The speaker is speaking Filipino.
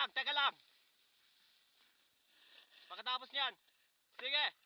lang, teka lang. Pagkatapos niyan. Sige.